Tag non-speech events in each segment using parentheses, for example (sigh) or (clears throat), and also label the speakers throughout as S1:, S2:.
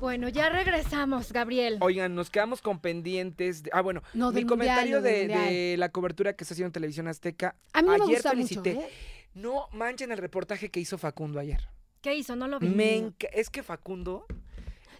S1: Bueno, ya regresamos, Gabriel.
S2: Oigan, nos quedamos con pendientes. de- ah, bueno,
S3: No,
S2: mi
S3: mundial,
S2: comentario de, de la cobertura que está haciendo Televisión Azteca.
S3: A mí me
S2: ayer
S3: gusta
S2: felicité.
S3: mucho, ¿eh?
S2: No manchen el reportaje que hizo Facundo ayer.
S1: ¿Qué hizo? No lo vi.
S2: Me es que Facundo.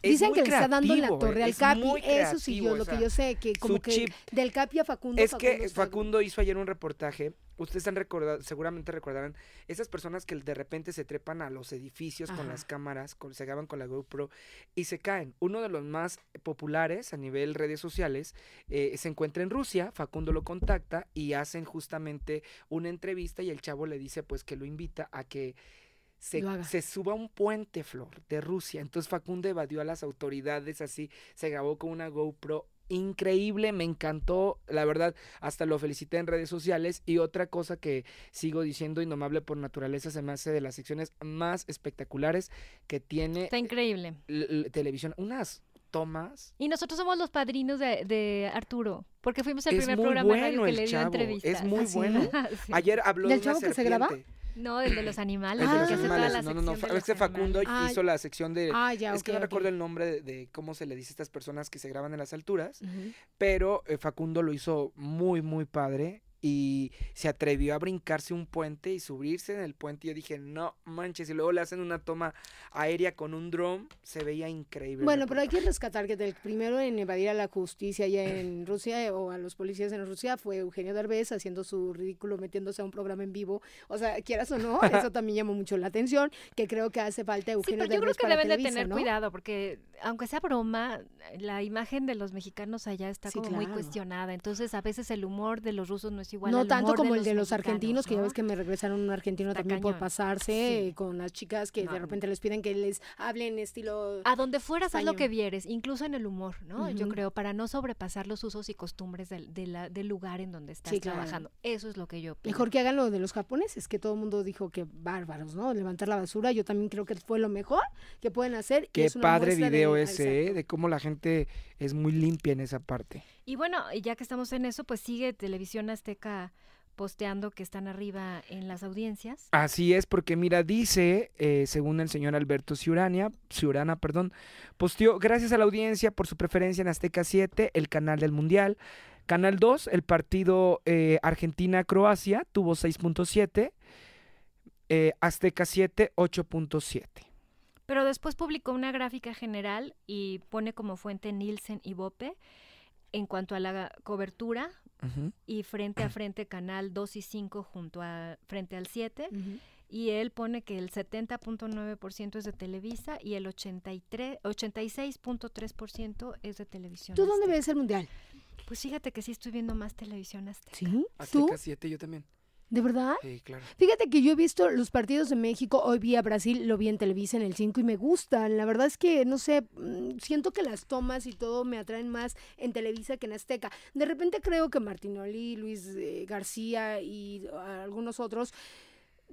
S3: Dicen que le está dando en la torre
S2: eh,
S3: al
S2: es
S3: Capi, eso sí, yo lo
S2: o
S3: que yo sé, que como que
S2: chip.
S3: del Capi a Facundo.
S2: Es que Facundo hizo ayer un reportaje. Ustedes han recordado, seguramente recordarán, esas personas que de repente se trepan a los edificios con las cámaras, con- se graban con la GoPro y se caen. Uno de los más populares a nivel redes sociales eh, se encuentra en Rusia. Facundo lo contacta y hacen justamente una entrevista y el chavo le dice pues que lo invita a que se, se suba a un puente, Flor, de Rusia. Entonces Facundo evadió a las autoridades así, se grabó con una GoPro increíble, me encantó, la verdad, hasta lo felicité en redes sociales. Y otra cosa que sigo diciendo, Indomable por Naturaleza, se me hace de las secciones más espectaculares que tiene
S1: Está increíble.
S2: televisión. Unas tomas.
S1: Y nosotros somos los padrinos de, de Arturo, porque fuimos el
S2: Es
S1: primer programa de radio
S2: bueno
S1: que
S2: el
S1: le dio entrevistas.
S2: es muy (laughs)
S3: ¿Ah,
S2: bueno. (laughs)
S1: Sí.
S2: Ayer habló
S3: ¿Del
S2: de una
S3: chavo que se graba?
S1: No, (clears throat) el de los animales,
S2: El de los
S1: que hace toda
S2: animales.
S1: la
S2: No, no, no. Es que
S1: los
S2: Facundo
S1: animales.
S3: Ah,
S2: hizo la sección de.
S3: Ah, ya,
S2: es que
S3: ok,
S2: no
S3: ok.
S2: recuerdo el nombre de, de cómo se le dice a estas personas que se graban en las alturas.
S3: Ujú.
S2: pero eh, Facundo lo hizo muy, muy padre y se atrevió a brincarse un puente y subirse en el puente. Y yo dije, no manches, y luego le hacen una toma aérea con un dron, se veía increíble.
S3: Bueno, pero hay que rescatar que el primero en evadir a la justicia allá en Rusia o a los policías en Rusia fue Eugenio Derbez haciendo su ridículo metiéndose a un programa en vivo. O sea, quieras o no, (laughs) eso también llamó mucho la atención, que creo que hace falta
S1: Sí,
S3: Eugenio
S1: pero yo creo que
S3: para
S1: deben de
S3: Televisa,
S1: tener
S3: ¿no?
S1: cuidado, porque aunque sea broma, la imagen de los mexicanos allá está
S3: Sí,
S1: como muy cuestionada. Entonces, a veces el humor de los rusos no es igual
S3: No tanto como
S1: de
S3: el de los argentinos, que ya ves que me regresaron un argentino
S1: Está
S3: también por pasarse
S1: Sí.
S3: con las chicas que
S1: No.
S3: de repente les piden que les hablen estilo...
S1: A donde fueras, haz lo que vieres, incluso en el humor, ¿no? Yo creo, para no sobrepasar los usos y costumbres del, de la- del lugar en donde estás
S3: Sí, claro.
S1: trabajando. Eso es lo que yo opino.
S3: Mejor que hagan lo de los japoneses, que todo el mundo dijo que bárbaros, ¿no? Levantar la basura, yo también creo que fue lo mejor que pueden hacer.
S2: Qué
S3: es una
S2: padre
S3: de-
S2: video ese, ¿eh? de cómo la gente es muy limpia en esa parte.
S1: Y bueno, ya que estamos en eso, pues sigue Televisión Azteca posteando que están arriba en las audiencias.
S2: Así es, porque mira, dice, eh, según el señor Alberto Ciurania, Ciurana, perdón, posteó, gracias a la audiencia por su preferencia en Azteca 7, el canal del Mundial. Canal 2, el partido eh, Argentina-Croacia, tuvo 6.7. eh, Azteca 7, 8.7.
S1: Pero después publicó una gráfica general y pone como fuente Nielsen y Bope en cuanto a la cobertura y frente a (clears throat) frente canal 2 y 5 junto a frente al 7
S3: Ujú.
S1: y él pone que el 70.9% es de Televisa y el 83 86.3% es de televisión.
S3: ¿Tú dónde
S1: Azteca.
S3: ves el mundial?
S1: Pues fíjate que sí estoy viendo más televisión azteca.
S3: ¿Sí? ¿Tú?
S2: Azteca 7, yo también.
S3: ¿De verdad?
S2: Sí, claro.
S3: Fíjate que yo he visto los partidos de México, hoy vi a Brasil, lo vi en Televisa en el 5 y me gustan. La verdad es que, no sé, mm, siento que las tomas y todo me atraen más en Televisa que en Azteca. De repente creo que Martinoli, Luis eh, García y algunos otros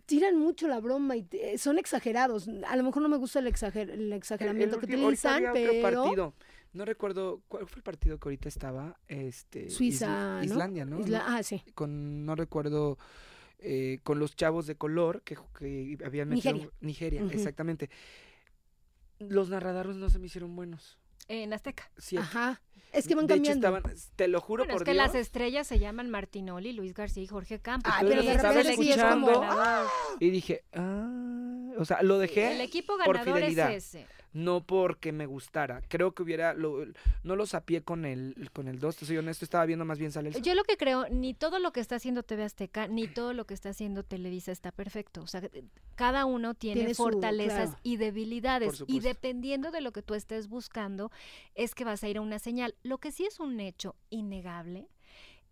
S3: tiran mucho la broma y son exagerados. A lo mejor no me gusta el, exager- el exageramiento que
S2: último- ahorita
S3: utilizan,
S2: había otro
S3: pero...
S2: partido. No recuerdo, ¿cuál fue el partido que ahorita estaba? Este,
S3: Suiza,
S2: Isla-
S3: ¿no?
S2: Islandia, ¿no?
S3: Isla-
S2: ¿no?
S3: ah, sí.
S2: con no recuerdo eh, con los chavos de color que, que habían metido
S3: Nigeria.
S2: Nigeria, exactamente. Los narradores no se me hicieron buenos.
S1: En Azteca.
S2: Sí,
S3: Ajá. Es que van
S2: de hecho
S3: cambiando.
S2: estaban, te lo juro
S1: Bueno,
S2: por
S1: es que
S2: Dios.
S1: las estrellas se llaman Martinoli, Luis García y Jorge Campos.
S3: Ah,
S2: pero de
S1: es
S2: repente sí es como, y dije, ah, o sea, lo dejé
S1: El equipo
S2: por
S1: ganador es
S2: fidelidad.
S1: ese.
S2: No porque me gustara. Creo que hubiera lo- no lo sapié con el con el 2, te soy honesto, estaba viendo más bien sale el.
S1: Yo lo que creo, ni todo lo que está haciendo TV Azteca, ni todo lo que está haciendo Televisa está perfecto. O sea, cada uno tiene,
S3: Tiene su-
S1: fortalezas
S3: claro.
S1: y debilidades. Y dependiendo de lo que tú estés buscando, es que vas a ir a una señal. Lo que sí es un hecho innegable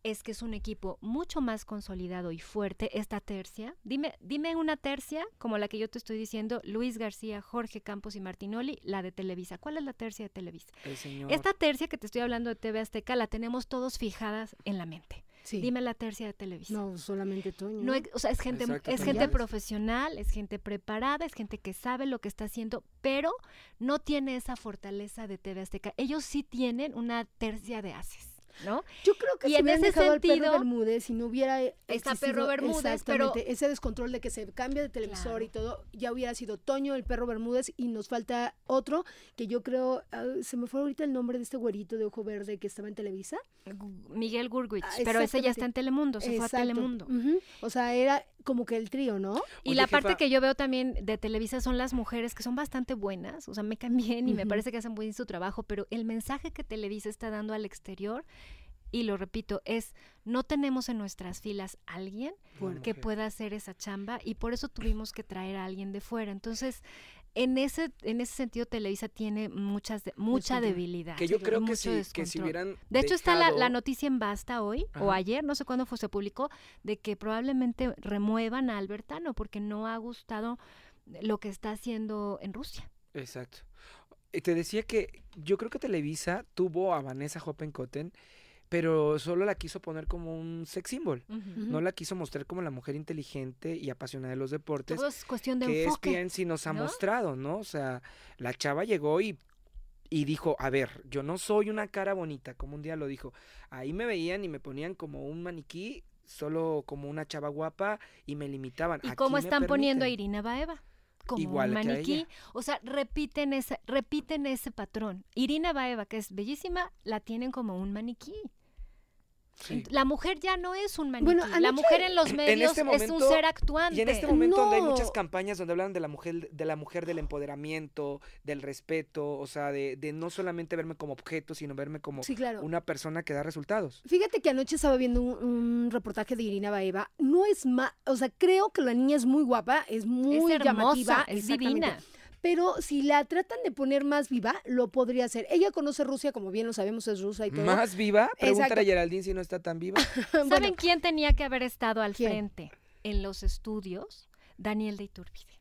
S1: es que es un equipo mucho más consolidado y fuerte, esta tercia. Dime, dime una tercia como la que yo te estoy diciendo, Luis García, Jorge Campos y Martinoli, la de Televisa. ¿Cuál es la tercia de Televisa?
S2: El señor
S1: Esta tercia que te estoy hablando de TV Azteca la tenemos todos fijadas en la mente.
S3: Sí.
S1: Dime la tercia de Televisa.
S3: No, solamente Toño.
S1: No es- o sea, es gente,
S2: Exacto,
S1: es gente profesional, es gente preparada, es gente que sabe lo que está haciendo, pero no tiene esa fortaleza de TV Azteca. Ellos sí tienen una tercia de haces. ¿No?
S3: Yo creo que
S1: Y
S3: si
S1: en
S3: hubieran
S1: ese
S3: dejado al perro
S1: sentido,
S3: Bermúdez y no hubiera
S1: está
S3: existido
S1: Perro Bermúdez, pero-
S3: exactamente ese descontrol de que se cambia de televisor
S1: Claro.
S3: y todo, ya hubiera sido Toño el perro Bermúdez y nos falta otro que yo creo ah, se me fue ahorita el nombre de este güerito de ojo verde que estaba en Televisa.
S1: Gu- Miguel Gurwitz,
S3: Ah,
S1: pero ese ya está en Telemundo, se fue a. Telemundo.
S3: O sea, era como que el trío, ¿no?
S1: Y
S2: Oye,
S1: la parte que yo veo también de Televisa son las mujeres que son bastante buenas, o sea, me caen bien y me parece que hacen bien su trabajo, pero el mensaje que Televisa está dando al exterior, y lo repito, es no tenemos en nuestras filas alguien que pueda hacer esa chamba y por eso tuvimos que traer a alguien de fuera. Entonces, en ese, en ese sentido, Televisa tiene muchas de- mucha debilidad.
S2: Que yo creo que si, que si hubieran.
S1: De hecho, está la, noticia en Basta hoy o ayer, no sé cuándo fue, se publicó, de que probablemente remuevan a Albertano porque no ha gustado lo que está haciendo en Rusia.
S2: Exacto. Y te decía que yo creo que Televisa tuvo a Vanessa Hoppenkotten, pero solo la quiso poner como un sex symbol. No la quiso mostrar como la mujer inteligente y apasionada de los deportes.
S1: Todo es cuestión de
S2: que
S1: enfoque.
S2: ESPN nos ha
S1: ¿no?
S2: mostrado, ¿no? O sea, la chava llegó y, y dijo, a ver, yo no soy una cara bonita, como un día lo dijo. Ahí me veían y me ponían como un maniquí, solo como una chava guapa y me limitaban.
S1: ¿Y
S2: Aquí
S1: cómo están poniendo a. Irina Baeva? Como
S2: Igual
S1: un
S2: que a
S1: maniquí. O sea, repiten ese, repiten ese patrón. Irina Baeva, que es bellísima, la tienen como un maniquí.
S2: Sí.
S1: La mujer ya no es un maniquí.
S3: Bueno,
S1: la mujer en los
S2: En
S1: medios
S2: este
S1: es un ser actuante.
S2: Y en este momento donde hay muchas
S3: No.
S2: campañas donde hablan de la mujer, de la mujer del empoderamiento, del respeto, o sea, de, de no solamente verme como objeto, sino verme como
S3: Sí, claro.
S2: una persona que da resultados.
S3: Fíjate que anoche estaba viendo un, un reportaje de Irina Baeva. No es más, o sea, creo que la niña es muy guapa, es muy
S1: es hermosa,
S3: llamativa,
S1: es
S3: exactamente.
S1: divina.
S3: Pero si la tratan de poner más viva, lo podría hacer. Ella conoce Rusia, como bien lo sabemos, es rusa y todo.
S2: Más viva, pregúntale a Geraldine si no está tan viva. (laughs)
S1: ¿Saben
S3: Bueno,
S1: quién tenía que haber estado al
S3: ¿Quién?
S1: frente en los estudios? Daniel de Iturbide.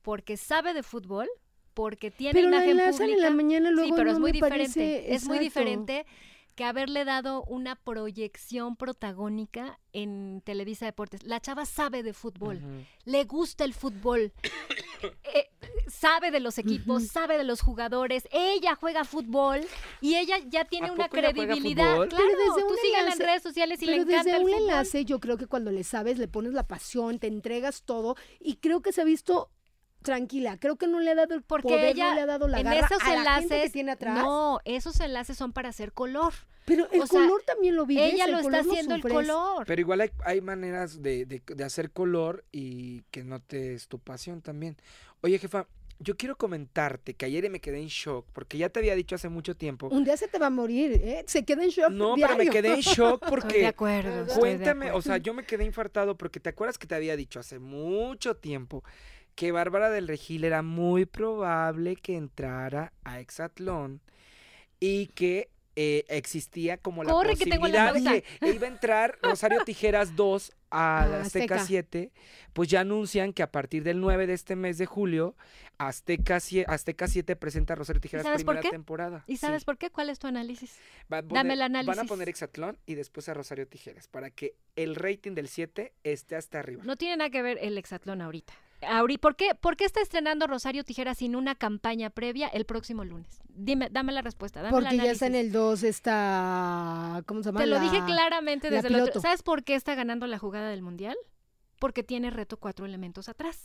S1: Porque sabe de fútbol, porque tiene
S3: pero la
S1: imagen
S3: enlazan
S1: pública.
S3: en la mañana luego
S1: sí, pero
S3: no
S1: es muy diferente.
S3: parece-
S1: Es muy diferente que haberle dado una proyección protagónica en Televisa Deportes. La chava sabe de fútbol, le gusta el fútbol, (coughs) eh, sabe de los equipos, sabe de los jugadores, ella juega fútbol y ella ya tiene
S2: ¿A
S1: una
S2: poco ella juega
S1: credibilidad. Claro,
S3: Pero desde
S1: tú en redes sociales y le
S3: pero
S1: encanta
S3: desde
S1: el
S3: un
S1: fútbol.
S3: enlace, yo creo que cuando le sabes, le pones la pasión, te entregas todo y creo que se ha visto tranquila. Creo que no le ha dado el
S1: Porque
S3: poder,
S1: ella
S3: no le ha dado la
S1: en
S3: garra
S1: esos
S3: a la gente
S1: enlaces
S3: que tiene atrás.
S1: no, esos enlaces son para hacer color.
S3: pero el
S1: o sea,
S3: color también lo vives,
S1: Ella
S3: el
S1: lo está haciendo el color.
S2: Pero igual hay, hay maneras de, de- de hacer color y que notes tu pasión también. Oye, jefa, yo quiero comentarte que ayer me quedé en shock porque ya te había dicho hace mucho tiempo.
S3: Un día se te va a morir, ¿eh? Se queda en shock
S2: No, pero me quedé en shock (laughs)
S1: Estoy de
S2: porque
S1: acuerdo. estoy de
S2: Cuéntame, o sea, yo me quedé infartado porque te acuerdas que te había dicho hace mucho tiempo que Bárbara del Regil era muy probable que entrara a Exatlón y que eh, existía como la
S1: Corre, que la
S2: posibilidad que iba a entrar (laughs) Rosario Tijeras 2 a
S3: Ah,
S2: la Azteca
S3: Azteca.
S2: 7, pues ya anuncian que a partir del 9 de este mes de julio, Azteca, Azteca 7 presenta a Rosario Tijeras
S1: sabes por
S2: primera
S1: qué?
S2: temporada.
S1: ¿Y
S2: Sí.
S1: sabes por qué? ¿Cuál es tu análisis?
S2: Va
S1: Dame el
S2: poner- Van a
S1: análisis.
S2: poner Exatlón y después a Rosario Tijeras para que el rating del 7 esté hasta arriba.
S1: No tiene nada que ver el hexatlón ahorita. Ahori- ¿por, qué, ¿Por qué está estrenando Rosario Tijera sin una campaña previa el próximo lunes? Dime, dame la respuesta. Dame el
S3: Porque ya está en el 2, está... ¿Cómo se llama?
S1: Te lo
S3: La-
S1: dije claramente
S3: la
S1: desde el otro. ¿Sabes por qué está ganando la jugada del mundial? Porque tiene reto cuatro elementos atrás,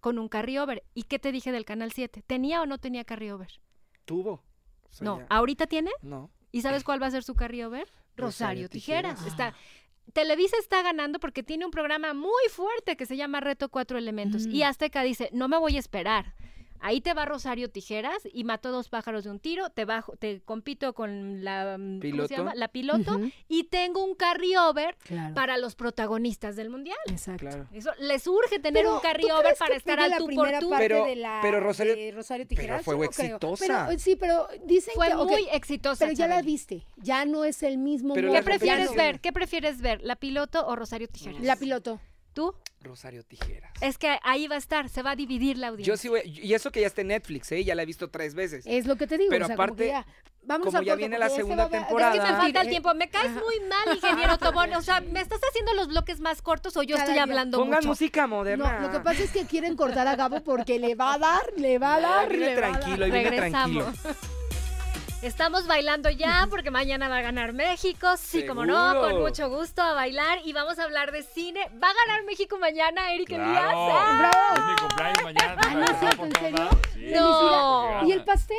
S1: con un carryover. ¿Y qué te dije del canal 7? ¿Tenía o no tenía carryover?
S2: Tuvo. O sea,
S1: No,
S2: ya-
S1: ahorita tiene.
S2: No.
S1: ¿Y sabes cuál va a ser su carryover?
S2: Rosario
S1: Rosario Tijeras.
S2: Tijeras.
S1: Está, Televisa está ganando porque tiene un programa muy fuerte que se llama Reto Cuatro Elementos.
S3: Mm.
S1: Y Azteca dice, no me voy a esperar. Ahí te va Rosario Tijeras y mató dos pájaros de un tiro, te bajo, te compito con la mm, ¿cómo se
S2: Piloto.
S1: llama? La piloto y tengo un carryover
S3: Claro.
S1: para los protagonistas del mundial.
S3: Exacto.
S2: Claro.
S1: Eso les urge tener
S3: Pero,
S1: un
S3: ¿tú
S1: carryover para estar al
S3: la
S1: tú por
S3: primera
S1: tú.
S3: parte
S2: Pero-
S3: de la-
S2: pero Rosario-
S3: de Rosario Tijeras?
S2: fue
S3: no
S2: exitosa.
S3: Pero, sí, pero dicen
S1: Fue
S3: que... ok,
S1: muy exitosa.
S3: pero ya la viste, ya no es el mismo.
S1: ¿Qué prefieres ver? ¿Qué prefieres ver? ¿La piloto o Rosario Tijeras?
S3: La piloto.
S1: ¿Tú?
S2: Rosario Tijeras.
S1: Es que ahí va a estar, se va a dividir la audiencia.
S2: Yo sí voy, y eso que ya está en Netflix, ¿eh? Ya la he visto tres veces.
S3: Es lo que te digo.
S2: Pero
S3: o sea, como
S2: aparte,
S3: que ya, vámonos
S2: como
S3: al
S2: ya viene la segunda
S3: va a-
S2: temporada.
S1: Es que me falta el tiempo. Me caes
S3: Ajá.
S1: muy mal, ingeniero (laughs) Tobón. O sea, ¿me estás haciendo los bloques más cortos o yo
S3: Cada
S1: estoy
S3: día.
S1: hablando
S2: Pongan
S1: mucho?
S2: música moderna.
S3: No, lo que pasa es que quieren cortar a Gabo porque le va a dar, le va a dar,
S2: viene
S3: le va a dar.
S2: tranquilo, y viene tranquilo.
S1: Estamos bailando ya porque mañana va a ganar México. Sí, como no, con mucho gusto a bailar y vamos a hablar de cine. ¿Va a ganar México mañana, Eric Elías?
S4: Claro.
S1: ¡Ah!
S4: Es mi cumpleaños mañana.
S3: Ah, ¿no ¿En serio?
S4: Sí.
S1: No.
S3: ¿Y el pastel?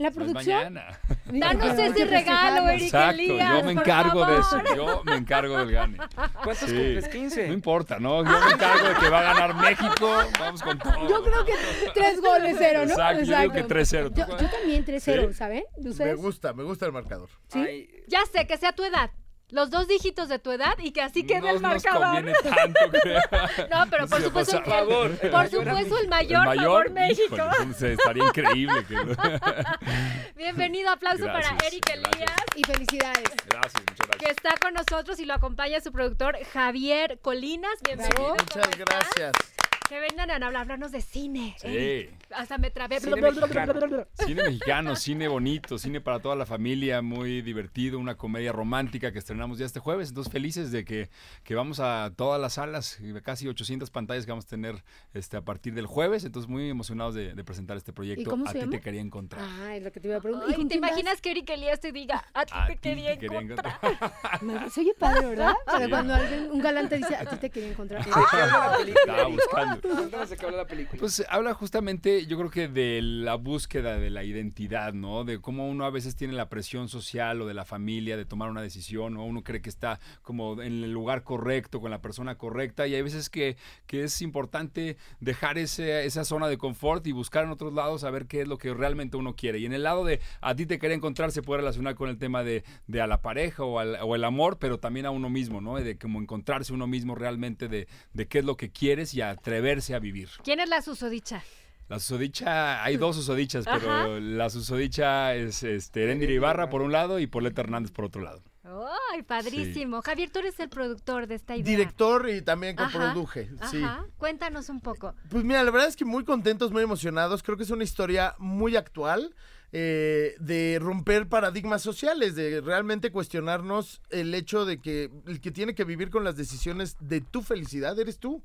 S3: ¿La producción?
S4: mañana. (laughs)
S1: Danos ese regalo. Eric
S4: Exacto,
S1: Elías.
S4: yo me encargo de eso. Yo me encargo del gane.
S2: ¿Cuántos
S4: Sí.
S2: cumples? 15.
S4: No importa, ¿no? Yo me encargo de que va a ganar México. Vamos con todo.
S3: Yo creo que tres goles, cero, ¿no?
S4: Exacto, yo digo que 3-0. ¿Tú
S3: Yo, yo también 3-0,
S4: ¿Sí?
S3: ¿saben?
S5: Me gusta, me gusta el marcador.
S3: ¿Sí?
S2: Ay,
S1: Ya sé, que sea tu edad. Los dos dígitos de tu edad y que así quede
S4: no
S1: el
S4: nos
S1: marcador.
S4: conviene (laughs) tanto, creo.
S1: No, pero por
S4: Sí,
S1: supuesto,
S4: por
S1: el-
S2: favor,
S1: por
S2: mayor
S1: supuesto el
S4: El
S1: mayor, favor México.
S4: híjole, entonces estaría increíble. Que (laughs)
S1: Bienvenido, aplauso para Eric
S4: gracias.
S1: Elías.
S3: Y felicidades.
S4: Gracias, muchas
S1: que
S4: gracias.
S1: está con nosotros y lo acompaña su productor Javier Colinas. Bienvenido.
S3: Bravo.
S1: ¿cómo
S5: Muchas
S1: estás?
S5: gracias.
S1: Que vengan a hablarnos de cine. Eric. Hasta me trabé.
S2: Cine mexicano.
S4: Cine (laughs) mexicano, cine bonito, cine para toda la familia, muy divertido, una comedia romántica que estrenamos ya este jueves. Entonces, felices de que, que vamos a todas las salas, casi 800 pantallas que vamos a tener este, a partir del jueves. Entonces, muy emocionados de, de presentar este proyecto.
S3: cómo
S4: a ti te quería encontrar.
S3: Ah, es lo que te iba a preguntar.
S1: Ay,
S3: ¿Y
S1: ¿Te
S3: vas?
S1: imaginas que Eric Elías te diga, a ti
S4: A
S1: te quería
S4: te quería
S1: encontrar? (laughs)
S3: Se oye padre, ¿verdad? (laughs) Para
S4: Sí.
S3: cuando alguien, un galán te dice, a ti te quería encontrar.
S2: ¿De qué habla la película?
S4: Estaba
S2: Eric?
S4: buscando.
S2: Cuéntanos de qué habla la película.
S4: Pues habla justamente, yo creo que de la búsqueda de la identidad, ¿no? De cómo uno a veces tiene la presión social o de la familia de tomar una decisión, o uno cree que está como en el lugar correcto, con la persona correcta, y hay veces que, que es importante dejar ese, esa zona de confort y buscar en otros lados a ver qué es lo que realmente uno quiere. Y en el lado de a ti te quería encontrar se puede relacionar con el tema de, de a la pareja o, al- o el amor, pero también a uno mismo, ¿no? De como encontrarse uno mismo realmente de, de qué es lo que quieres y atreverse a vivir.
S1: ¿Quién es la susodicha?
S4: La susodicha, hay dos susodichas, pero
S1: Ajá.
S4: la susodicha es este, Erendira Ibarra por un lado y Pauleta Hernández por otro lado.
S1: ¡Ay, padrísimo! Javier, tú eres el productor de esta idea.
S5: Director y también
S1: Ajá,
S5: coproduje. Sí.
S1: Ajá. Cuéntanos un poco.
S5: Pues mira, la verdad es que muy contentos, muy emocionados. Creo que es una historia muy actual eh, de romper paradigmas sociales, de realmente cuestionarnos el hecho de que el que tiene que vivir con las decisiones de tu felicidad eres tú.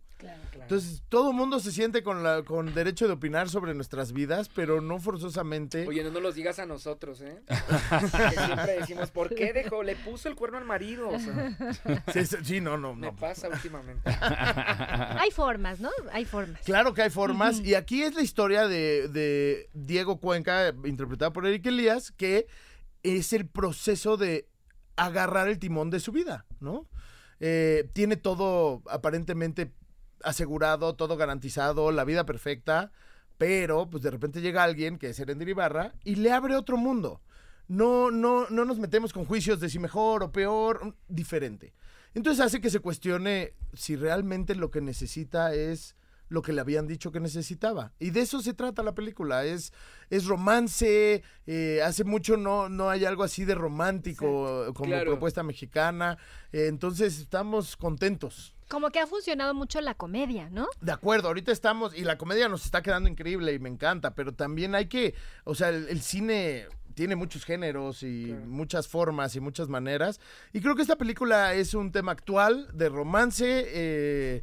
S5: Entonces, todo el mundo se siente con, la, con derecho de opinar sobre nuestras vidas, pero no forzosamente.
S2: Oye, no nos los digas a nosotros, ¿eh? (laughs) que siempre decimos, ¿por qué dejó? Le puso el cuerno al marido. O sea,
S5: Sí, sí, no, no,
S2: me
S5: no.
S2: pasa últimamente. (laughs)
S1: Hay formas, ¿no? Hay formas.
S5: Claro que hay formas. Y aquí es la historia de, de Diego Cuenca, por Eric Elías, que es el proceso de agarrar el timón de su vida, ¿no? Eh, tiene todo aparentemente asegurado, todo garantizado, la vida perfecta, pero pues de repente llega alguien, que es Erendira Ibarra, y le abre otro mundo. No, no, no nos metemos con juicios de si mejor o peor, diferente. Entonces hace que se cuestione si realmente lo que necesita es lo que le habían dicho que necesitaba. Y de eso se trata la película. Es, es romance, eh, hace mucho no, no hay algo así de romántico como
S2: Claro.
S5: propuesta mexicana. Eh, entonces estamos contentos.
S1: Como que ha funcionado mucho la comedia, ¿no?
S5: De acuerdo, ahorita estamos, y la comedia nos está quedando increíble y me encanta, pero también hay que, o sea, el, el cine tiene muchos géneros y
S2: Claro.
S5: muchas formas y muchas maneras. Y creo que esta película es un tema actual de romance. eh,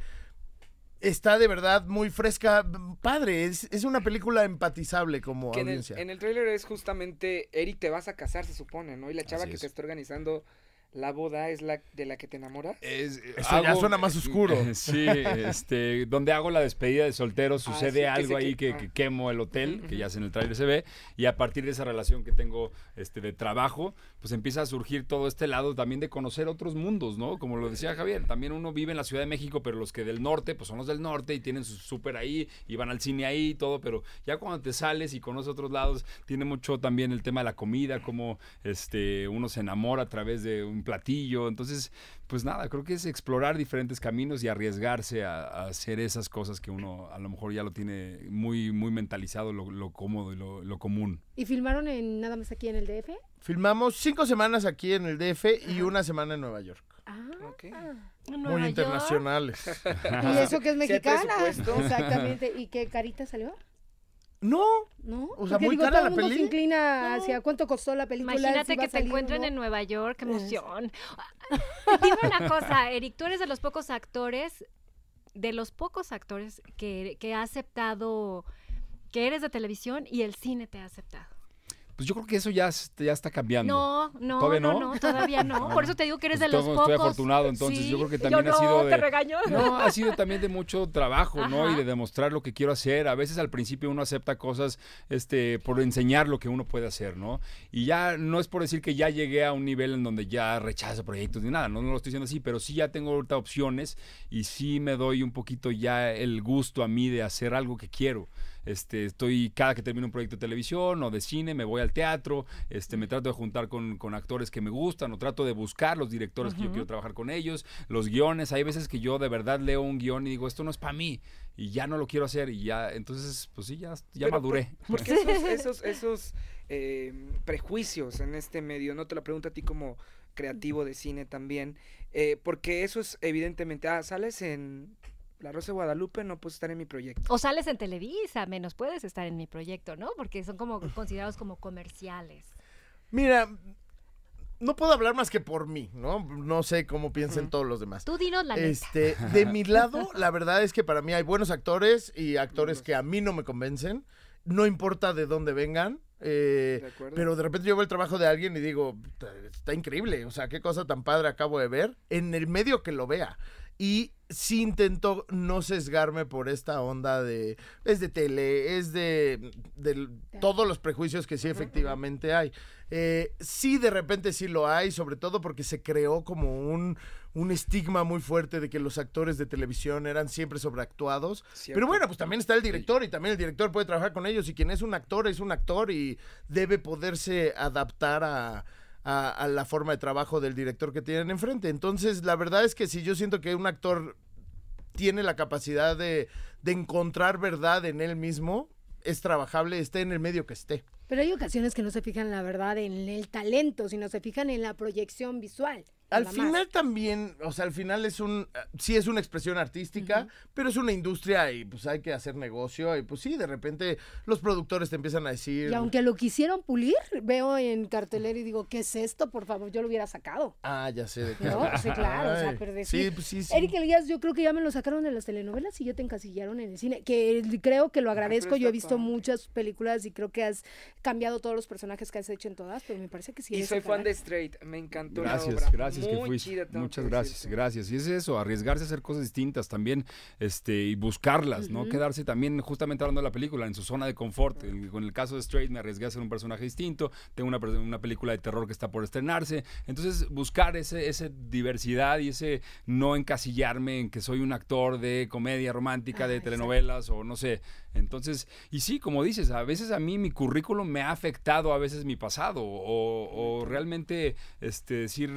S5: está de verdad muy fresca. Padre, es, es una película empatizable como
S2: Que en el,
S5: audiencia.
S2: en el tráiler es justamente, Eric, te vas a casar, se supone, ¿no? Y la chava
S4: Así
S2: que
S4: es.
S2: te está organizando la boda es la de la que te enamoras.
S4: Es-
S5: Eso ya suena más oscuro. (laughs)
S4: Sí, este, donde hago la despedida de soltero
S2: Ah, sí,
S4: sucede
S2: que
S4: algo ahí
S2: que-
S4: que,
S2: ah.
S4: que quemo el hotel, que ya en el trailer se ve, y a partir de esa relación que tengo este, de trabajo, pues empieza a surgir todo este lado también de conocer otros mundos, ¿no? Como lo decía Javier, también uno vive en la Ciudad de México, pero los que del norte, pues son los del norte y tienen su súper ahí, y van al cine ahí y todo, pero ya cuando te sales y conoces otros lados, tiene mucho también el tema de la comida, como este, uno se enamora a través de un platillo, entonces, pues nada, creo que es explorar diferentes caminos y arriesgarse a, a hacer esas cosas que uno a lo mejor ya lo tiene muy, muy mentalizado, lo, lo cómodo y lo, lo común.
S3: ¿Y filmaron en nada más aquí en el DF?
S5: Filmamos cinco semanas aquí en el DF y una semana en Nueva York.
S3: Ah.
S2: Ok.
S1: En Nueva
S5: Muy
S1: York.
S5: internacionales. (laughs)
S3: ¿Y eso que es mexicana? Exactamente. ¿Y qué carita salió?
S5: No,
S3: ¿No?
S5: O sea,
S3: Porque
S5: muy
S3: digo,
S5: cara
S3: todo
S5: la
S3: el mundo
S5: peli.
S3: se inclina hacia cuánto costó la película.
S1: Imagínate
S3: va
S1: que
S3: a
S1: te
S3: salir
S1: encuentren
S3: no.
S1: en Nueva York, qué emoción. (laughs) Dime una cosa, Eric, tú eres de los pocos actores, de los pocos actores que, que ha aceptado que eres de televisión y el cine te ha aceptado.
S4: Pues yo creo que eso ya, es- ya está cambiando.
S1: No, no,
S4: ¿Todavía
S1: no,
S4: no?
S1: no, todavía no. (laughs) Por eso te digo que eres
S4: Pues
S1: de los
S4: todo-
S1: pocos.
S4: estoy afortunado, entonces, yo creo que también
S1: yo
S4: ha sido de-
S1: te regaño. (laughs)
S4: No, ha sido también de mucho trabajo, ¿no? Y de demostrar lo que quiero hacer. A veces al principio uno acepta cosas este, por enseñar lo que uno puede hacer, ¿no? Y ya no es por decir que ya llegué a un nivel en donde ya rechazo proyectos ni nada, no, no lo estoy diciendo así, pero sí ya tengo ahorita opciones y sí me doy un poquito ya el gusto a mí de hacer algo que quiero. Este, estoy cada que termino un proyecto de televisión o de cine, me voy al teatro, este, me trato de juntar con, con actores que me gustan o trato de buscar los directores que yo quiero trabajar con ellos, los guiones. Hay veces que yo de verdad leo un guion y digo, esto no es para mí y ya no lo quiero hacer y ya, entonces, pues sí, ya, ya
S2: Pero,
S4: maduré.
S2: Porque (laughs) esos, esos, esos eh, prejuicios en este medio, no te lo pregunto a ti como creativo de cine también, eh, porque eso es evidentemente, ah, sales en La Rosa de Guadalupe, no puedes estar en mi proyecto.
S1: O sales en Televisa, menos puedes estar en mi proyecto, ¿no? Porque son como considerados como comerciales.
S5: Mira, no puedo hablar más que por mí, ¿no? No sé cómo piensen todos los demás.
S1: Tú dinos la neta.
S5: Este, de mi (laughs) lado, la verdad es que para mí hay buenos actores y actores que a mí no me convencen. No importa de dónde vengan. eh,
S2: ¿De acuerdo?
S5: pero de repente yo veo el trabajo de alguien y digo, "Puta, está increíble. O sea, qué cosa tan padre acabo de ver. En el medio que lo vea. Y sí intento no sesgarme por esta onda de. Es de tele, es de. de todos los prejuicios que sí efectivamente hay. Eh, sí, de repente sí lo hay, sobre todo porque se creó como un, un estigma muy fuerte de que los actores de televisión eran siempre sobreactuados.
S2: Cierto.
S5: Pero bueno, pues también está el director y también el director puede trabajar con ellos y quien es un actor es un actor y debe poderse adaptar a, a- la forma de trabajo del director que tienen enfrente. Entonces, la verdad es que si yo siento que un actor tiene la capacidad de, de encontrar verdad en él mismo, es trabajable, esté en el medio que esté.
S3: Pero hay ocasiones que no se fijan, la verdad, en el talento, sino se fijan en la proyección visual.
S5: Al
S3: más.
S5: final también, o sea, al final es un, eh, sí es una expresión artística, pero es una industria y pues hay que hacer negocio y pues sí, de repente los productores te empiezan a decir,
S3: Y aunque lo quisieron pulir, veo en cartelera y digo, ¿qué es esto? Por favor, yo lo hubiera sacado.
S5: ah, ya sé de qué.
S3: No,
S5: hablas".
S3: sí, claro, o sea,
S5: Sí, pues sí, sí.
S3: Eric Elías, yo creo que ya me lo sacaron de las telenovelas y ya te encasillaron en el cine. Que creo que lo agradezco.
S2: pero
S3: Yo he visto muchas películas y creo que has cambiado todos los personajes que has hecho en todas, pero me parece que sí.
S2: y soy fan de. Straight, me encantó la
S4: Gracias,
S2: obra.
S4: gracias que
S2: Muy
S4: fuiste.
S2: chida,
S4: Muchas
S2: que
S4: gracias,
S2: decirte.
S4: gracias. Y es eso, arriesgarse a hacer cosas distintas también, este, y buscarlas, ¿no? Quedarse también, justamente hablando de la película, en su zona de confort. Con el caso de Straight me arriesgué a ser un personaje distinto. Tengo una, una película de terror que está por estrenarse. Entonces, buscar ese, ese diversidad y ese no encasillarme en que soy un actor de comedia romántica, de
S3: Ah, exacto.
S4: telenovelas o no sé. Entonces, y sí, como dices, a veces a mí mi currículum me ha afectado a veces mi pasado o, o realmente este, decir,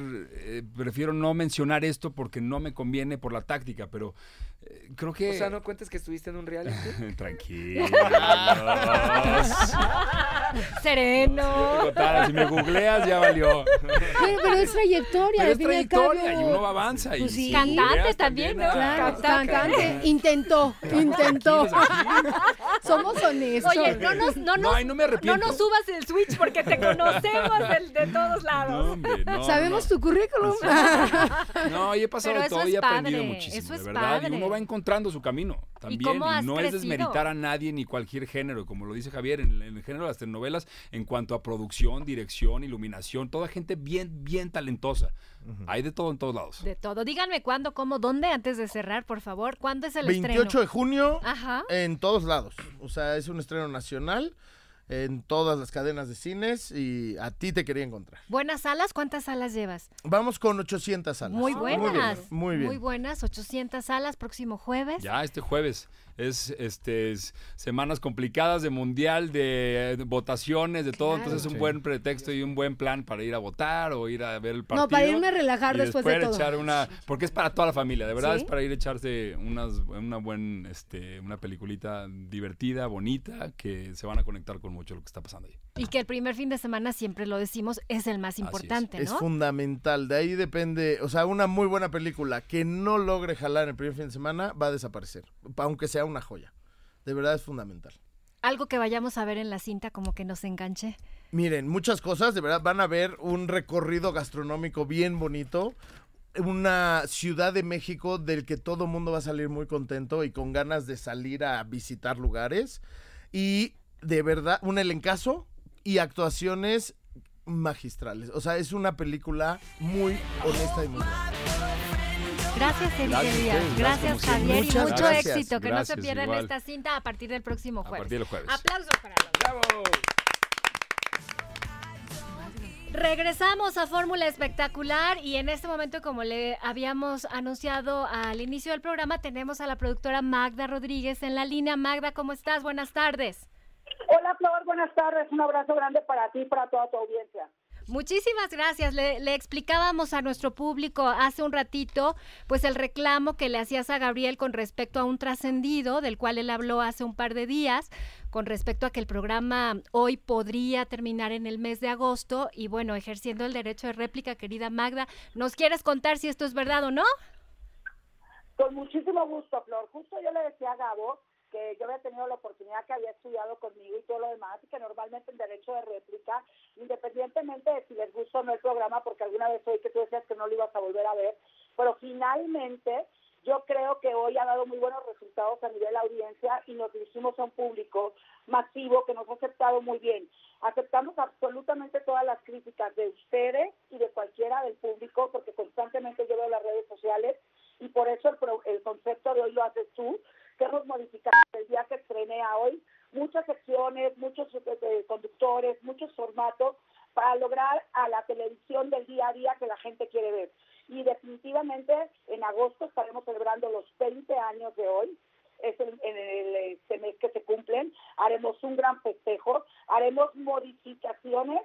S4: eh, prefiero no mencionar esto porque no me conviene por la táctica, pero eh, creo que...
S2: O sea, no cuentes que estuviste en un reality. (laughs)
S4: Tranquilos. (laughs)
S1: Sereno.
S4: Total, si me googleas ya valió.
S3: Pero, pero es trayectoria,
S4: Pero
S3: de
S4: es
S3: y
S4: trayectoria y uno avanza. Y
S3: Pues sí.
S4: si
S1: Cantante también, ¿no?
S4: ah,
S3: Claro,
S1: Cantante.
S3: intentó, intentó. (laughs) Somos honestos.
S1: Oye, no nos, no
S4: No,
S1: nos,
S4: ay, no me arrepiento.
S1: no nos subas el switch porque te conocemos de, todos
S4: No,
S1: lados.
S4: hombre, no,
S3: Sabemos
S4: no.
S3: tu currículum.
S4: No, y he pasado de todo y he aprendido muchísimo,
S1: eso
S4: de
S1: es
S4: verdad. Y
S1: padre.
S4: uno va encontrando su camino también.
S1: cómo has
S4: no es desmeritar a nadie ni cualquier género, como lo dice Javier, en, en el género de las telenovelas, en cuanto a producción, dirección, iluminación, toda gente bien, bien talentosa. Hay de todo en todos lados.
S1: De todo. Díganme cuándo, cómo, dónde, antes de cerrar, por favor. ¿Cuándo es el
S5: 28
S1: estreno?
S5: de junio
S1: Ajá.
S5: en todos lados. O sea, es un estreno nacional en todas las cadenas de cines y a ti te quería encontrar.
S1: ¿Buenas salas? ¿Cuántas salas llevas?
S5: Vamos con 800 salas.
S1: Muy
S5: bien,
S1: buenas.
S5: Muy bien.
S1: Muy buenas. 800 salas, próximo jueves.
S4: Ya este jueves es este es semanas complicadas de mundial, de, eh, votaciones, de todo,
S3: Claro.
S4: entonces es un
S5: Sí.
S4: buen pretexto y un buen plan para ir a votar o ir a ver el partido.
S3: No, para irme a relajar
S4: y
S3: después de todo.
S4: echar una porque es para toda la familia, de verdad
S3: ¿Sí?
S4: es para ir a echarse unas una buen este una peliculita divertida, bonita que se van a conectar con mucho lo que está pasando ahí.
S1: Y que el primer fin de semana, siempre lo decimos, es el más
S4: es.
S1: importante,
S5: Es
S1: ¿no?
S5: fundamental. De ahí depende. O sea, una muy buena película que no logre jalar en el primer fin de semana va a desaparecer. Aunque sea una joya. De verdad es fundamental.
S1: Algo que vayamos a ver en la cinta como que nos enganche.
S5: Miren, muchas cosas, de verdad, van a ver un recorrido gastronómico bien bonito. Una ciudad de México del que todo mundo va a salir muy contento y con ganas de salir a visitar lugares. Y de verdad, un elencazo y actuaciones magistrales. O sea, es una película muy honesta y muy buena.
S1: Gracias, Enrique
S4: Gracias a
S1: Díaz. Gracias. Javier. Y mucho
S5: gracias.
S1: éxito. Que no se pierdan
S4: igual.
S1: esta cinta a partir del próximo
S4: A
S1: jueves.
S4: partir del jueves.
S1: Aplausos para los
S4: ¡Bravo!
S1: Regresamos a Fórmula Espectacular y en este momento, como le habíamos anunciado al inicio del programa, tenemos a la productora Magda Rodríguez en la línea. Magda, ¿cómo estás? Buenas tardes.
S6: Hola Flor, buenas tardes. Un abrazo grande para ti y para toda tu audiencia.
S1: Muchísimas gracias. Le, le explicábamos a nuestro público hace un ratito, pues el reclamo que le hacías a Gabriel con respecto a un trascendido, del cual él habló hace un par de días, con respecto a que el programa hoy podría terminar en el mes de agosto. Y bueno, ejerciendo el derecho de réplica, querida Magda, ¿nos quieres contar si esto es verdad o no?
S6: Con muchísimo gusto, Flor. Justo yo le decía a Gabo que yo había tenido la oportunidad que había estudiado conmigo y todo lo demás, y que normalmente en derecho de réplica, independientemente de si les gusta o no el programa, porque alguna vez oí que tú decías que no lo ibas a volver a ver, pero finalmente yo creo que hoy ha dado muy buenos resultados a nivel audiencia y nos dirigimos a un público masivo que nos ha aceptado muy bien. Aceptamos absolutamente todas las críticas de ustedes y de cualquiera del público, porque constantemente yo veo las redes sociales y por eso el, pro- el concepto de hoy lo haces tú, que hemos modificado el día que estrené a hoy muchas secciones, muchos eh, conductores, muchos formatos para lograr a la televisión del día a día que la gente quiere ver. Y definitivamente en agosto estaremos celebrando los 20 años de hoy, es el- en el, este mes que se cumplen, haremos un gran festejo, haremos modificaciones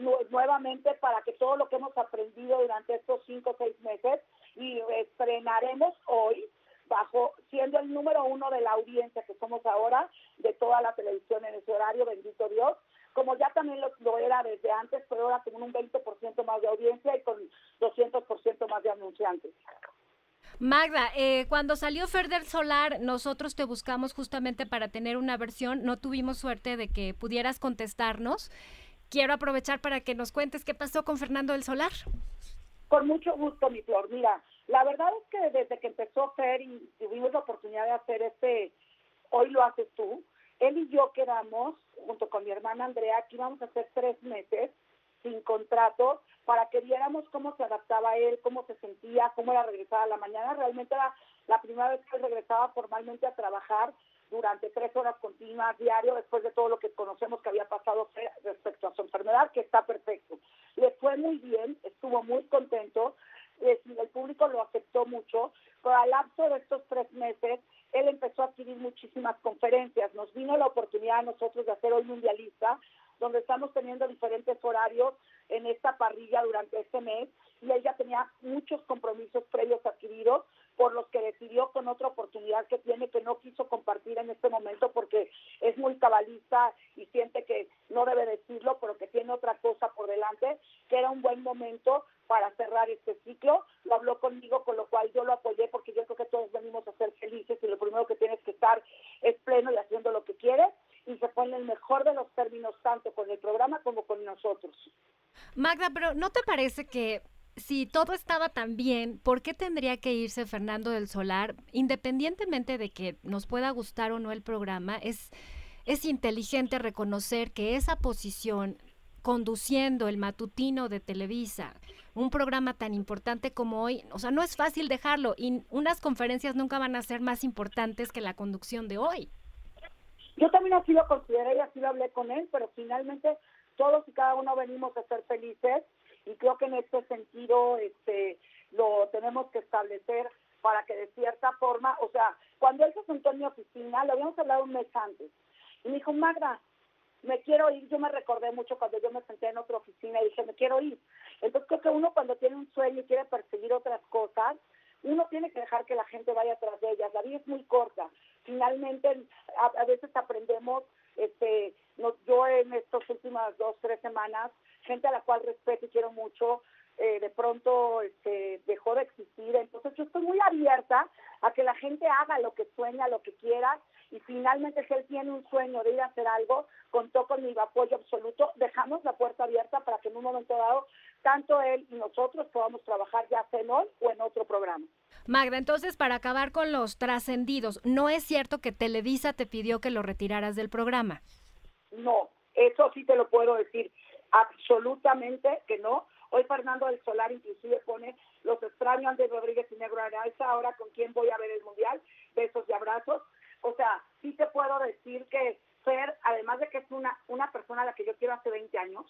S6: nu- nuevamente para que todo lo que hemos aprendido durante estos cinco o seis meses y estrenaremos hoy bajo siendo el número uno de la audiencia que somos ahora de toda la televisión en ese horario, bendito Dios, como ya también lo, lo era desde antes, pero ahora con un 20% más de audiencia y con 200% más de anunciantes.
S1: Magda, eh, cuando salió Fer del Solar, nosotros te buscamos justamente para tener una versión. No tuvimos suerte de que pudieras contestarnos. Quiero aprovechar para que nos cuentes qué pasó con Fernando del Solar.
S6: Con mucho gusto, mi Flor. Mira, la verdad es que desde que empezó Fer y tuvimos la oportunidad de hacer este, hoy lo haces tú, él y yo quedamos, junto con mi hermana Andrea, que íbamos a hacer tres meses sin contrato para que viéramos cómo se adaptaba él, cómo se sentía, cómo era regresar a la mañana. Realmente era la primera vez que él regresaba formalmente a trabajar durante tres horas continuas diario, después de todo lo que conocemos que había pasado respecto a su enfermedad, que está perfecto. Le fue muy bien, estuvo muy contento, eh, el público lo aceptó mucho, pero al lapso de estos tres meses, él empezó a adquirir muchísimas conferencias. Nos vino la oportunidad a nosotros de hacer hoy mundialista, donde estamos teniendo diferentes horarios en esta parrilla durante este mes, y él ya tenía muchos compromisos previos adquiridos, por los que decidió con otra oportunidad que tiene que no quiso compartir en este momento porque es muy cabalista y siente que no debe decirlo, pero que tiene otra cosa por delante, que era un buen momento para cerrar este ciclo. Lo habló conmigo, con lo cual yo lo apoyé porque yo creo que todos venimos a ser felices y lo primero que tienes que estar es pleno y haciendo lo que quieres y se pone el mejor de los términos tanto con el programa como con nosotros.
S1: Magda, pero ¿no te parece que si todo estaba tan bien, ¿por qué tendría que irse Fernando del Solar? Independientemente de que nos pueda gustar o no el programa, es, es inteligente reconocer que esa posición conduciendo el matutino de Televisa, un programa tan importante como hoy, o sea, no es fácil dejarlo y unas conferencias nunca van a ser más importantes que la conducción de hoy.
S6: Yo también así lo consideré y así lo hablé con él, pero finalmente todos y cada uno venimos a ser felices y creo que en este sentido este lo tenemos que establecer para que de cierta forma, o sea, cuando él se sentó en mi oficina, lo habíamos hablado un mes antes, y me dijo, Magda, me quiero ir, yo me recordé mucho cuando yo me senté en otra oficina y dije, me quiero ir. Entonces creo que uno cuando tiene un sueño y quiere perseguir otras cosas, uno tiene que dejar que la gente vaya tras de ellas. La vida es muy corta. Finalmente, a, a veces aprendemos, este, yo en estas últimas dos, tres semanas, gente a la cual respeto y quiero mucho, eh, de pronto este, dejó de existir. Entonces yo estoy muy abierta a que la gente haga lo que sueña, lo que quiera, y finalmente si él tiene un sueño de ir a hacer algo, contó con mi apoyo absoluto, dejamos la puerta abierta para que en un momento dado, tanto él y nosotros podamos trabajar ya sea en hoy o en otro programa.
S1: Magda, entonces para acabar con los trascendidos, ¿no es cierto que Televisa te pidió que lo retiraras del programa?
S6: No, Eso sí te lo puedo decir absolutamente que no. Hoy Fernando del Solar inclusive pone los extraños de Rodríguez y Negro Araiza, ahora con quién voy a ver el Mundial, besos y abrazos. O sea, sí te puedo decir que Fer, además de que es una, una persona a la que yo quiero hace 20 años,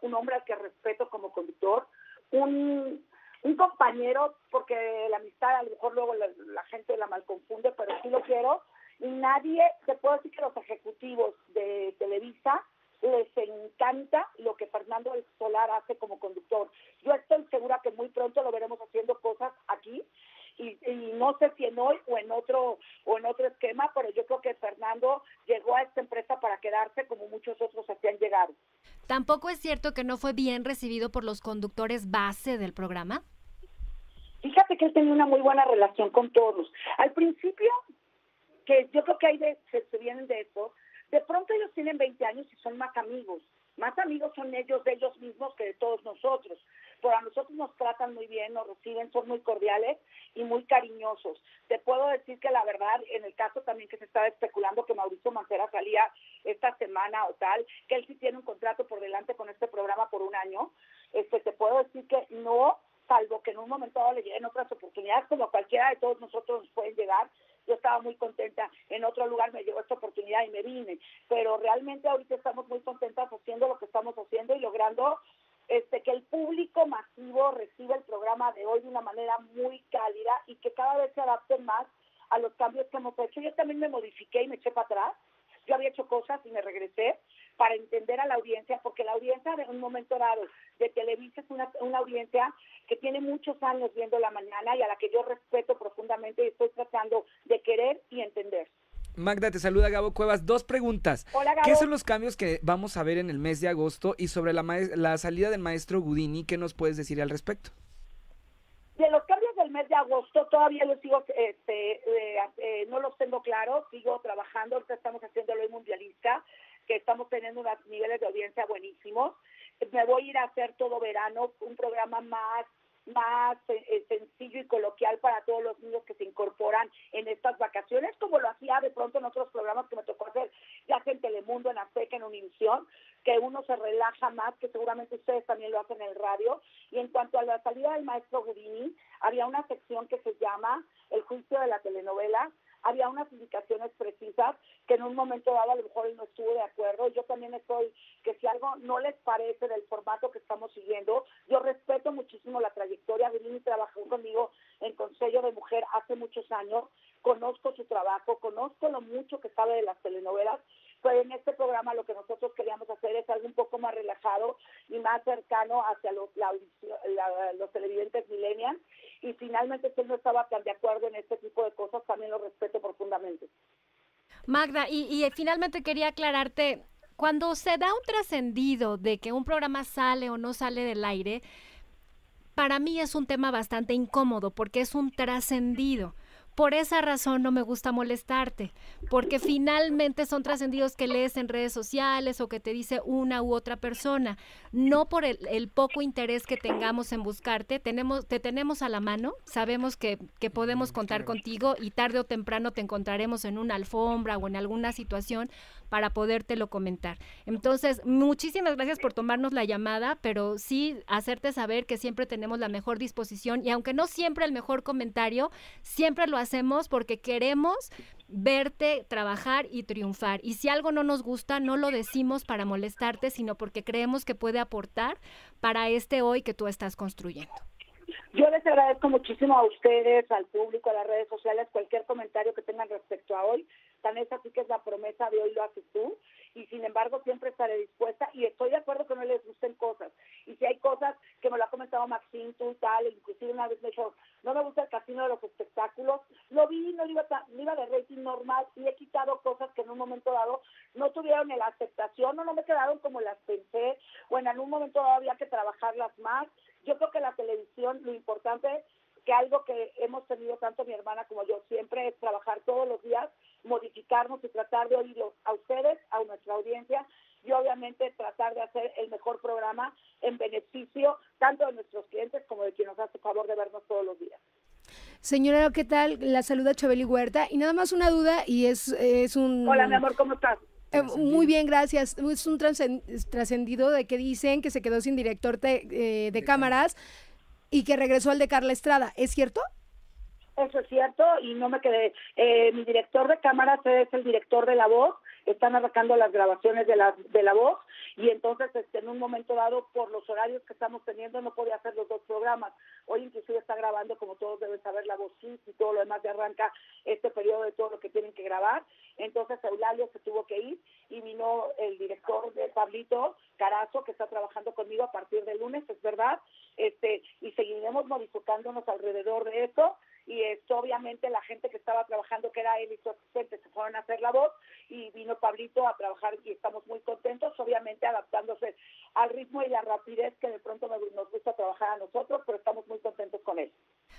S6: un hombre al que respeto como conductor, un, un compañero, porque la amistad a lo mejor luego la, gente la mal confunde, pero sí lo quiero, y nadie, te puedo decir que los ejecutivos de Televisa les encanta lo que Fernando del Solar hace como conductor. Yo estoy segura que muy pronto lo veremos haciendo cosas aquí y, y, no sé si en hoy o en otro o en otro esquema, pero yo creo que Fernando llegó a esta empresa para quedarse como muchos otros así han llegado.
S1: Tampoco es cierto que no fue bien recibido por los conductores base del programa.
S6: Fíjate que él tenía una muy buena relación con todos. Al principio, que yo creo que hay de, se, vienen de eso, de pronto ellos tienen 20 años y son más amigos. Más amigos son ellos de ellos mismos que de todos nosotros. Pero a nosotros nos tratan muy bien, nos reciben, son muy cordiales y muy cariñosos. Te puedo decir que la verdad, en el caso también que se estaba especulando que Mauricio Mancera salía esta semana o tal, que él sí tiene un contrato por delante con este programa por un año, este te puedo decir que no, salvo que en un momento dado le lleguen otras oportunidades, como cualquiera de todos nosotros nos pueden llegar, yo estaba muy contenta, en otro lugar me llegó esta oportunidad y me vine, pero realmente ahorita estamos muy contentas haciendo lo que estamos haciendo y logrando este que el público masivo reciba el programa de hoy de una manera muy cálida y que cada vez se adapten más a los cambios que hemos hecho. Yo también me modifiqué y me eché para atrás. Yo había hecho cosas y me regresé para entender a la audiencia, porque la audiencia de un momento dado de Televisa es una, una audiencia que tiene muchos años viendo la mañana y a la que yo respeto profundamente y estoy tratando de querer y entender.
S2: Magda, te saluda Gabo Cuevas. Dos preguntas.
S6: Hola, Gabo.
S2: ¿Qué son los cambios que vamos a ver en el mes de agosto? Y sobre la, la salida del maestro Gudini, ¿qué nos puedes decir al respecto?
S6: De los cambios del mes de agosto todavía los sigo, este, eh, eh, no los tengo claros, sigo trabajando, ahorita estamos haciendo el mundialista, que estamos teniendo unos niveles de audiencia buenísimos. Me voy a ir a hacer todo verano un programa más más eh, sencillo y coloquial para todos los niños que se incorporan en estas vacaciones, como lo hacía de pronto en otros programas que me tocó hacer, ya sea en Telemundo, en Azteca, en Univisión, que uno se relaja más, que seguramente ustedes también lo hacen en el radio. Y en cuanto a la salida del maestro Gudini, había una sección que se llama El juicio de la telenovela, había unas indicaciones precisas que en un momento dado a lo mejor él no estuvo de acuerdo. Yo también estoy, que si algo no les parece del formato que estamos siguiendo, yo respeto muchísimo la trayectoria. Grini trabajó conmigo en Consejo de Mujer hace muchos años, conozco su trabajo, conozco lo mucho que sabe de las telenovelas, pero en este programa lo que nosotros queríamos hacer es algo un poco más relajado y más cercano hacia los, la, la, los televidentes millennials y finalmente si él no estaba tan de acuerdo en este tipo de cosas, también lo respeto profundamente.
S1: Magda, y, y finalmente quería aclararte, cuando se da un trascendido de que un programa sale o no sale del aire, para mí es un tema bastante incómodo porque es un trascendido. Por esa razón no me gusta molestarte, porque finalmente son trascendidos que lees en redes sociales o que te dice una u otra persona, no por el, el poco interés que tengamos en buscarte, tenemos, te tenemos a la mano, sabemos que, que podemos contar contigo y tarde o temprano te encontraremos en una alfombra o en alguna situación para podértelo comentar. Entonces, muchísimas gracias por tomarnos la llamada, pero sí hacerte saber que siempre tenemos la mejor disposición y aunque no siempre el mejor comentario, siempre lo hacemos porque queremos verte trabajar y triunfar. Y si algo no nos gusta, no lo decimos para molestarte, sino porque creemos que puede aportar para este hoy que tú estás construyendo.
S6: Yo les agradezco muchísimo a ustedes, al público, a las redes sociales, cualquier comentario que tengan respecto a hoy. Tan es así que es la promesa de hoy lo haces tú. Y sin embargo, siempre estaré dispuesta y estoy de acuerdo que no les gusten cosas. Y si hay cosas que me lo ha comentado Maxine, tú y tal, inclusive una vez me dijo, no me gusta el casino de los espectáculos, lo vi, no iba, no iba de rating normal y he quitado cosas que en un momento dado no tuvieron la aceptación o no me quedaron como las pensé o en algún momento dado había que trabajarlas más. Yo creo que la televisión, lo importante es que algo que hemos tenido tanto mi hermana como yo siempre es trabajar todos los días, modificarnos y tratar de oírlos a ustedes, a nuestra audiencia y obviamente tratar de hacer el mejor programa en beneficio tanto de nuestros clientes como de quien nos hace favor de vernos todos los días.
S3: Señora, ¿qué tal? La saluda Chabeli Huerta y nada más una duda y es, es un...
S6: Hola, mi amor, ¿cómo estás?
S3: Eh, muy bien, gracias. Es un trascen- trascendido de que dicen que se quedó sin director de, eh, de cámaras y que regresó al de Carla Estrada. ¿Es cierto?
S6: Eso es cierto y no me quedé. Eh, mi director de cámaras es el director de La Voz. Están arrancando las grabaciones de la, de la voz y entonces este, en un momento dado por los horarios que estamos teniendo no podía hacer los dos programas. Hoy inclusive está grabando, como todos deben saber, la voz y todo lo demás de arranca este periodo de todo lo que tienen que grabar. Entonces Eulalio se tuvo que ir y vino el director de Pablito Carazo que está trabajando conmigo a partir del lunes, es verdad, este y seguiremos modificándonos alrededor de eso y esto obviamente la gente que estaba trabajando que era él y su asistente se fueron a hacer la voz y vino Pablito a trabajar y estamos muy contentos obviamente adaptándose al ritmo y la rapidez que de pronto nos, gusta trabajar a nosotros pero estamos muy contentos con él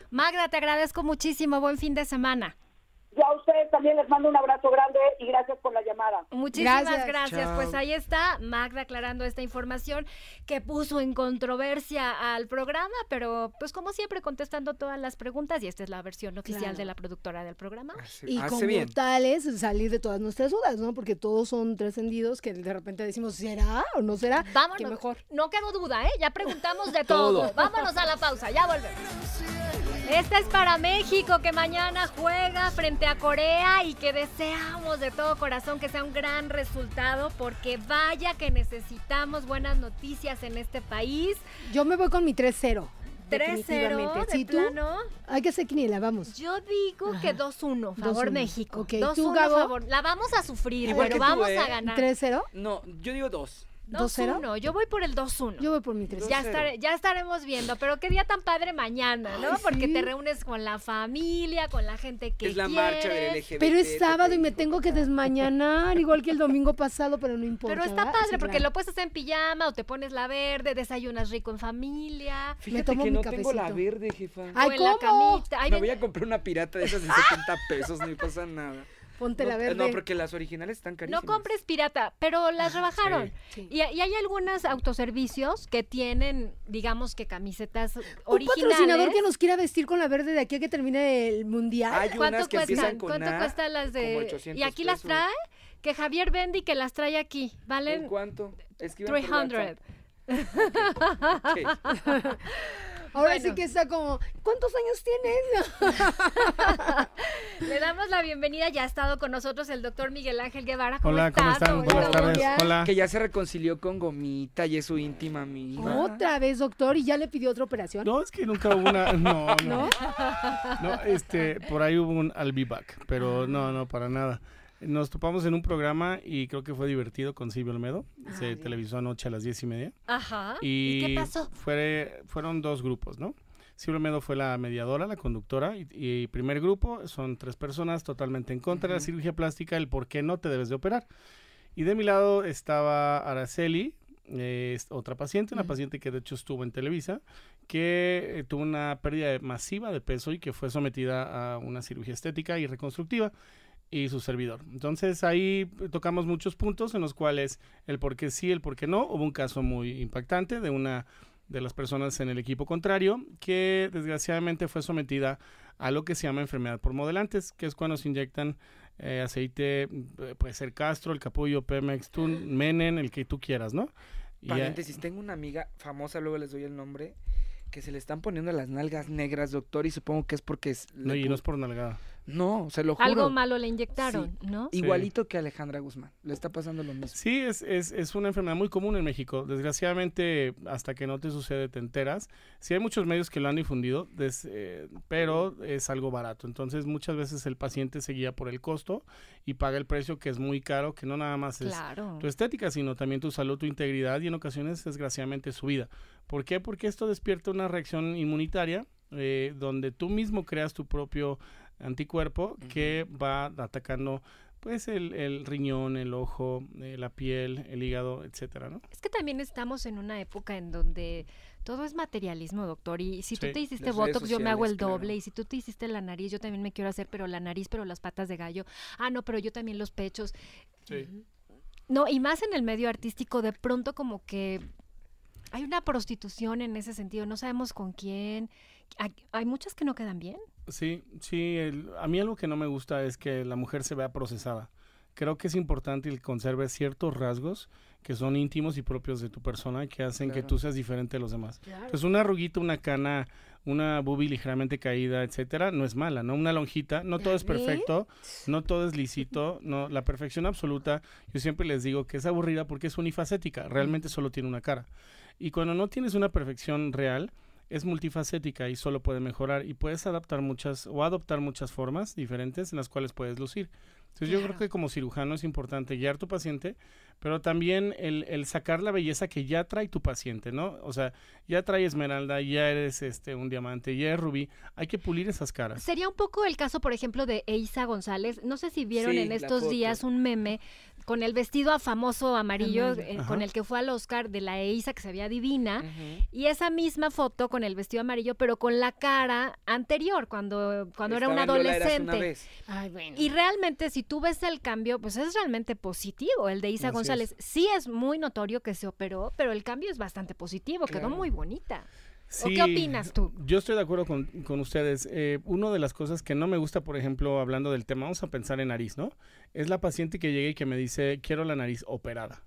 S1: Magda, te agradezco muchísimo. Buen fin de semana.
S6: Yo a ustedes también les mando un abrazo grande y gracias por la llamada
S1: Muchísimas
S3: Gracias.
S1: Pues ahí está Magda aclarando esta información que puso en controversia al programa, pero pues como siempre contestando todas las preguntas y esta es la versión oficial
S3: Claro.
S1: de la productora del programa.
S3: Y como
S2: bien.
S3: tales, salir de todas nuestras dudas, ¿no? Porque todos son trascendidos que de repente decimos, ¿será o no será?
S1: Vámonos.
S3: Que mejor.
S1: No quedó duda, ¿eh? Ya preguntamos de todo.
S2: Todo.
S1: Vámonos a la pausa, ya volvemos. Esta es para México que mañana juega frente a Corea y que deseamos de todo corazón que sea un gran resultado porque vaya que necesitamos buenas noticias en este país.
S3: Yo me voy con mi 3-0.
S1: 3-0
S3: ¿Sí,
S1: plano.
S3: Hay que hacer quiniela, vamos.
S1: Yo digo Ajá. que 2-1, favor
S3: 2-1.
S1: México.
S3: Okay.
S1: 2-1, favor. La vamos a sufrir, pero
S2: vamos tú, eh?
S1: a ganar.
S3: ¿3-0?
S2: No, yo digo
S3: 2.
S1: 2-1, yo voy por el 2-1.
S3: Yo voy por mi 3-0.
S1: Ya,
S2: 2-0.
S1: estar- ya estaremos viendo, pero qué día tan padre mañana, ¿no?
S3: Ay,
S1: Porque
S3: sí.
S1: te reúnes con la familia, con la gente que
S2: es la
S1: quieres.
S2: marcha del LGBT.
S3: Pero es sábado y me tengo que desmañanar, igual que el domingo pasado, pero no importa.
S1: Pero está padre
S3: Sí,
S1: porque
S3: claro.
S1: lo puedes hacer en pijama o te pones la verde, desayunas rico en familia.
S2: Fíjate
S3: tomo
S2: que
S3: mi
S2: no tengo la
S3: cafecito.
S2: verde, jefa.
S3: Ay,
S1: o en la
S3: ¿cómo?
S1: camita. Ay,
S2: me
S1: ven-
S2: voy a comprar una pirata de esas de 70 pesos, no pasa nada.
S3: Ponte
S2: no,
S3: la verde.
S2: No, porque las originales están
S1: no
S2: carísimas.
S1: compres pirata, pero las rebajaron.
S3: Sí.
S1: Y, y hay algunos autoservicios que tienen, digamos que camisetas
S3: Un
S1: originales.
S3: patrocinador que nos quiera vestir con la verde de aquí a que termine el mundial.
S2: Hay
S1: ¿Cuánto
S2: unas que
S1: cuestan?
S2: empiezan con
S1: ¿Cuánto
S2: A,
S1: cuestan las de...?
S2: como 800
S1: y aquí las
S2: pesos.
S1: trae, que Javier vende y que las trae aquí.
S2: ¿En
S1: Valen
S2: cuánto? Escriban por
S1: 300.
S2: WhatsApp. (laughs)
S3: Ahora
S1: Bueno.
S3: sí que está como, ¿cuántos años tienes? (laughs)
S1: Le damos la bienvenida, ya ha estado con nosotros el doctor Miguel Ángel Guevara. ¿Cómo
S7: Hola, ¿cómo están? Buenas tardes.
S3: Hola.
S7: Hola.
S2: Que ya se reconcilió con Gomita y es su íntima amiga.
S3: Otra vez, doctor, y ya le pidió otra operación.
S7: No, es que nunca hubo una. No, no. (laughs)
S3: ¿No?
S7: No, este, por ahí hubo un I'll be back, pero no, no, para nada. Nos topamos en un programa y creo que fue divertido con Silvio Olmedo. Se televisó anoche a las diez y media.
S1: Ajá.
S7: Y,
S1: ¿Y qué pasó?
S7: Fue, fueron dos grupos, ¿no? Silvio Olmedo fue la mediadora, la conductora, y, y primer grupo son tres personas totalmente en contra de la cirugía plástica, el por qué no te debes de operar. Y de mi lado estaba Araceli, eh, otra paciente, una paciente que de hecho estuvo en Televisa, que eh, tuvo una pérdida masiva de peso y que fue sometida a una cirugía estética y reconstructiva y su servidor. Entonces ahí tocamos muchos puntos en los cuales el por qué sí, el por qué no. Hubo un caso muy impactante de una de las personas en el equipo contrario que desgraciadamente fue sometida a lo que se llama enfermedad por modelantes, que es cuando se inyectan eh, aceite, eh, puede ser Castro, el Capullo, Pemex, Tun, Menen, el que tú quieras, ¿no? Y,
S2: Paréntesis, tengo una amiga famosa, luego les doy el nombre, que se le están poniendo las nalgas negras, doctor, y supongo que es porque es...
S7: no, y no es por nalgada.
S2: No, se lo juro.
S1: Algo malo le inyectaron, ¿no?
S2: Igualito que Alejandra Guzmán. Le está pasando lo mismo.
S7: Sí, es, es, es una enfermedad muy común en México. Desgraciadamente, hasta que no te sucede, te enteras. Sí hay muchos medios que lo han difundido, des- eh, pero es algo barato. Entonces, muchas veces el paciente se guía por el costo y paga el precio que es muy caro, que no nada más es
S1: Claro.
S7: tu estética, sino también tu salud, tu integridad y en ocasiones, desgraciadamente, su vida. ¿Por qué? Porque esto despierta una reacción inmunitaria eh, donde tú mismo creas tu propio anticuerpo que va atacando pues el, el riñón, el ojo, eh, la piel, el hígado, etcétera, ¿no?
S1: Es que también estamos en una época en donde todo es materialismo, doctor. Y si tú
S7: Sí,
S1: te hiciste Botox, yo me hago el doble.
S2: claro.
S1: Y si tú te hiciste la nariz, yo también me quiero hacer, pero la nariz, pero las patas de gallo. Ah, no, pero yo también los pechos.
S7: Sí.
S1: No, y más en el medio artístico, de pronto como que hay una prostitución en ese sentido. No sabemos con quién. Hay, muchas que no quedan bien.
S7: Sí, sí, el- a mí algo que no me gusta es que la mujer se vea procesada. creo que es importante que conserves ciertos rasgos que son íntimos y propios de tu persona que hacen que tú seas diferente de los demás.
S3: Claro.
S7: Pues una arruguita, una cana, una boobie ligeramente caída, etcétera, no es mala, ¿no? Una lonjita, no
S3: ¿Ya
S7: todo es perfecto, no todo es lícito, no, la perfección absoluta, yo siempre les digo que es aburrida porque es unifacética, realmente solo tiene una cara. Y cuando no tienes una perfección real, es multifacética y solo puede mejorar y puedes adaptar muchas o adoptar muchas formas diferentes en las cuales puedes lucir. Entonces yo creo que como cirujano es importante guiar a tu paciente, pero también el, el sacar la belleza que ya trae tu paciente, ¿no? O sea, ya trae esmeralda, ya eres este un diamante, ya eres rubí, hay que pulir esas caras.
S1: Sería un poco el caso, por ejemplo, de Eisa González. No sé si vieron
S2: Sí,
S1: en estos días un meme con el vestido famoso amarillo eh, con el que fue al Oscar de la Eisa que se veía divina. Y esa misma foto con el vestido amarillo, pero con la cara anterior, cuando, cuando era un
S2: una
S1: adolescente.
S2: vez.
S3: Ay, bueno.
S1: Y realmente, si tú ves el cambio, pues es realmente positivo. El de Isa
S7: Así
S1: González sí es muy notorio que se operó, pero el cambio es bastante positivo, quedó muy bonita. ¿O qué opinas tú?
S7: Yo estoy de acuerdo con, con ustedes. Eh, una de las cosas que no me gusta, por ejemplo, hablando del tema, vamos a pensar en nariz, ¿no? Es la paciente que llega y que me dice, quiero la nariz operada.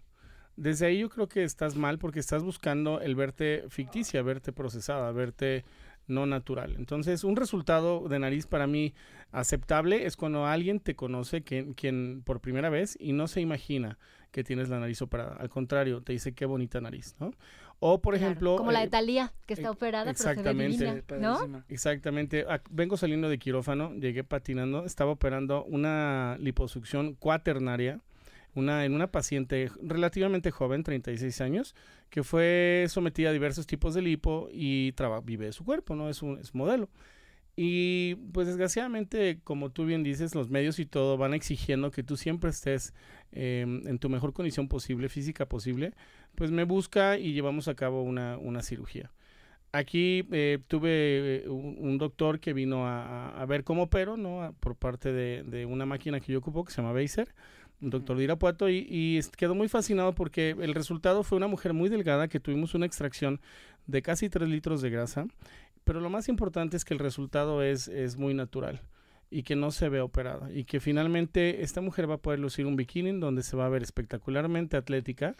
S7: Desde ahí yo creo que estás mal porque estás buscando el verte ficticia, verte procesada, verte no natural. Entonces, un resultado de nariz para mí aceptable es cuando alguien te conoce que, quien por primera vez y no se imagina que tienes la nariz operada. Al contrario, te dice qué bonita nariz, ¿no? O, por
S1: Claro,
S7: ejemplo...
S1: como la de
S7: eh,
S1: Talía, que está
S7: eh,
S1: operada, pero se ve
S7: exactamente.
S1: divina, ¿no?
S7: Exactamente. Ac- Vengo saliendo de quirófano, llegué patinando, estaba operando una liposucción cuaternaria, una, en una paciente relativamente joven, 36 años, que fue sometida a diversos tipos de lipo y traba- vive de su cuerpo, ¿no? Es un es modelo. Y pues desgraciadamente, como tú bien dices, los medios y todo van exigiendo que tú siempre estés eh, en tu mejor condición posible, física posible, pues me busca y llevamos a cabo una, una cirugía. Aquí eh, tuve eh, un, un doctor que vino a, ver cómo opero, ¿no? A- por parte de, de una máquina que yo ocupo que se llama Baser, un doctor de Irapuato, y, quedó muy fascinado porque el resultado fue una mujer muy delgada que tuvimos una extracción de casi 3 litros de grasa, pero lo más importante es que el resultado es, es muy natural y que no se ve operada y que finalmente esta mujer va a poder lucir un bikini donde se va a ver espectacularmente atlética,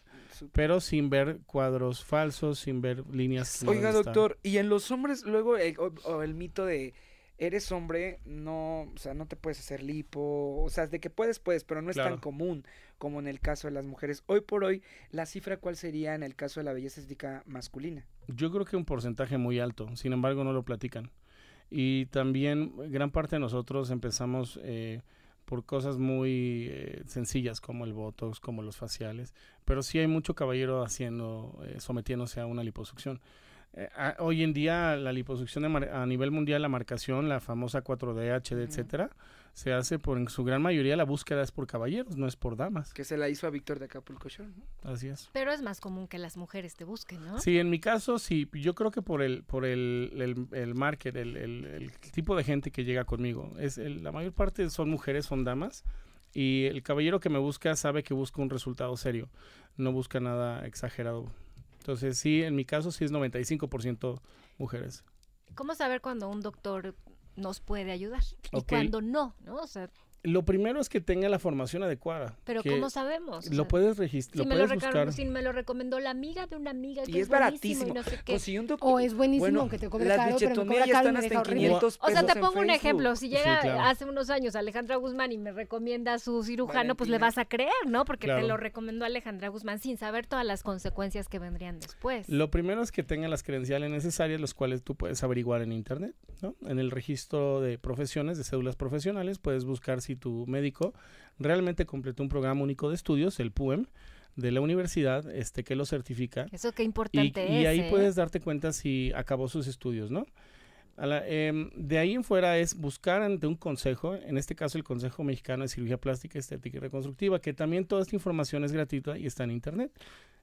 S7: pero sin ver cuadros falsos, sin ver líneas.
S2: Oiga, doctor, y en los hombres luego el, o, o el mito de eres hombre, no, o sea, no te puedes hacer lipo, o sea, de que puedes, puedes, pero no es tan común como en el caso de las mujeres. Hoy por hoy, la cifra cuál sería en el caso de la belleza estética masculina?
S7: Yo creo que un porcentaje muy alto, sin embargo no lo platican. Y también gran parte de nosotros empezamos eh, por cosas muy eh, sencillas como el botox, como los faciales, pero sí hay mucho caballero haciendo, eh, sometiéndose a una liposucción. Eh, a- hoy en día la liposucción mar- a nivel mundial, la marcación, la famosa 4D, HD,
S2: Ujú.
S7: etcétera, se hace por en su gran mayoría la búsqueda es por caballeros, no es por damas.
S2: Que se la hizo a Víctor de Acapulco Shore, ¿no?
S7: Así es.
S1: Pero es más común que las mujeres te busquen, ¿no?
S7: Sí, en mi caso sí, yo creo que por el por el, el, el market, el, el- el tipo de gente que llega conmigo, es el- la mayor parte son mujeres, son damas y el caballero que me busca sabe que busca un resultado serio, no busca nada exagerado. Entonces sí, en mi caso sí es 95% mujeres.
S1: ¿Cómo saber cuando un doctor nos puede ayudar y cuando no, ¿no? O sea,
S7: Lo primero es que tenga la formación adecuada.
S1: pero ¿cómo sabemos? O
S7: Lo
S1: sea,
S7: puedes registrar,
S1: si
S7: lo
S1: me lo,
S7: puedes buscar.
S1: si me lo recomendó la amiga de una amiga que
S2: Y es baratísimo.
S1: y no sé qué.
S2: Consiguió un doctor.
S3: O es buenísimo
S2: Bueno,
S3: que te cobre
S2: las
S3: caro, pero me cobra
S2: ya
S3: caro
S2: están hasta
S3: deja
S2: en
S3: horrible.
S2: 500
S1: O sea,
S2: pesos
S1: te
S2: en
S1: pongo un ejemplo. Si
S7: Sí,
S1: llega
S7: claro.
S1: hace unos años Alejandra Guzmán y me recomienda a su cirujano, pues le vas a creer, ¿no? Porque te lo recomendó Alejandra Guzmán sin saber todas las consecuencias que vendrían después.
S7: Lo primero es que tenga las credenciales necesarias, los cuales tú puedes averiguar en internet, ¿no? En el registro de profesiones, de cédulas profesionales, puedes buscar si tu médico realmente completó un programa único de estudios, el PUEM, de la universidad, este que lo certifica.
S1: Eso qué
S7: Y,
S1: importante
S7: y
S1: es.
S7: ahí
S1: ¿eh?
S7: puedes darte cuenta si acabó sus estudios, ¿no? A la- em, de ahí en fuera es buscar ante un consejo, en este caso el Consejo Mexicano de Cirugía Plástica, Estética y Reconstructiva, que también toda esta información es gratuita y está en internet.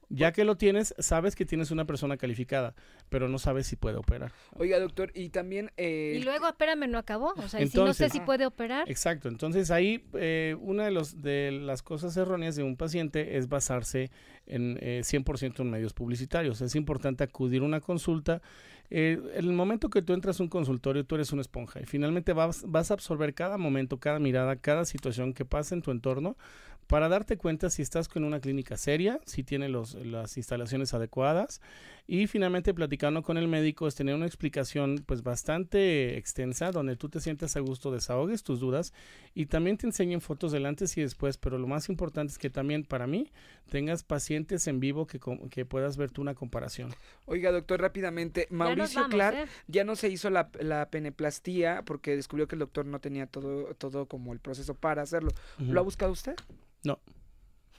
S7: Ya que lo tienes, sabes que tienes una persona calificada, pero no sabes si puede operar.
S2: Oiga, doctor, y también... eh,
S1: Y luego, espérame, no acabó. O sea, y si
S7: Entonces-
S1: no sé si puede operar.
S7: Exacto, entonces ahí eh, una de, los, de las cosas erróneas de un paciente es basarse en eh, 100% en medios publicitarios. Es importante acudir a una consulta. Eh, en el momento que tú entras a un consultorio, tú eres una esponja y finalmente vas, vas a absorber cada momento, cada mirada, cada situación que pasa en tu entorno para darte cuenta si estás con una clínica seria, si tiene los, las instalaciones adecuadas y finalmente platicando con el médico es tener una explicación pues bastante extensa donde tú te sientas a gusto, desahogues tus dudas y también te enseñen fotos del antes y después, pero lo más importante es que también para mí tengas pacientes en vivo que, que puedas ver tú una comparación.
S2: Oiga, doctor, rápidamente, Mauricio
S1: vamos,
S2: Clark
S1: ¿eh?
S2: ya no se hizo la, la peneplastía porque descubrió que el doctor no tenía todo, todo como el proceso para hacerlo. ¿Lo ha buscado usted?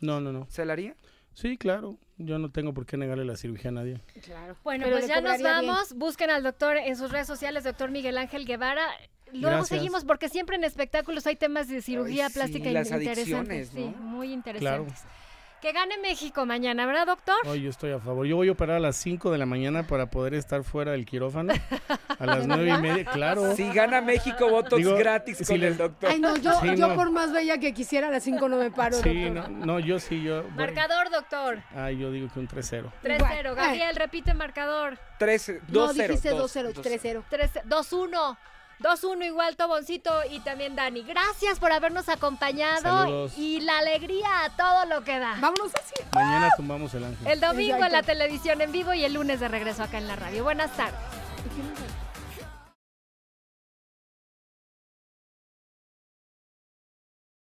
S7: No, no, no.
S2: ¿Se la haría?
S7: Sí, claro, yo no tengo por qué negarle la cirugía a nadie.
S3: Claro.
S1: Bueno,
S3: Pero
S1: pues ya nos
S3: bien.
S1: vamos. Busquen al doctor en sus redes sociales, doctor Miguel Ángel Guevara. Luego
S7: Gracias.
S1: seguimos porque siempre en espectáculos hay temas de cirugía
S2: Ay, sí,
S1: plástica
S2: las
S1: interesantes.
S2: adicciones,
S1: Sí, muy
S7: Claro.
S1: Que gane México mañana, ¿verdad, doctor?
S7: Hoy yo estoy a favor. Yo voy a operar a las 5 de la mañana para poder estar fuera del quirófano. (laughs) A las nueve y media, claro.
S2: Si gana México, votos
S7: Digo,
S2: gratis
S7: si
S2: con
S7: les-
S2: el doctor.
S3: Ay, no, yo,
S7: Sí,
S3: yo
S7: no.
S3: por más bella que quisiera, a las 5 no me paro,
S7: Sí, no, no, yo sí, yo. voy-
S1: Marcador, doctor.
S7: Ay, yo digo que un 3-0.
S1: 3-0. Gabriel, repite marcador.
S2: 3,
S3: No,
S2: 2-0.
S3: dijiste
S2: dos-
S3: 2-0,
S2: dos-
S3: 3-0.
S1: 3 2-1. 2-1 igual Toboncito y también Dani. Gracias por habernos acompañado
S7: Saludos.
S1: y la alegría a todo lo que da.
S3: Vámonos así.
S7: Mañana tumbamos el ángel.
S1: El domingo en la televisión en vivo y el lunes de regreso acá en la radio. Buenas tardes.